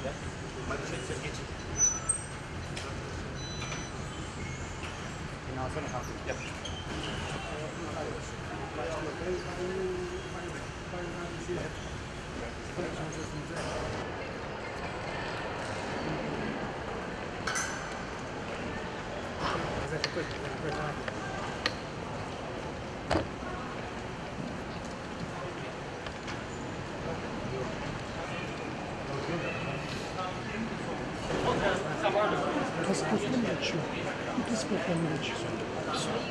kişiler manşetse geçin. Beni alsana kalkın. Yap. Thank you. Распухнули, что? И ты спухнули, что? Все.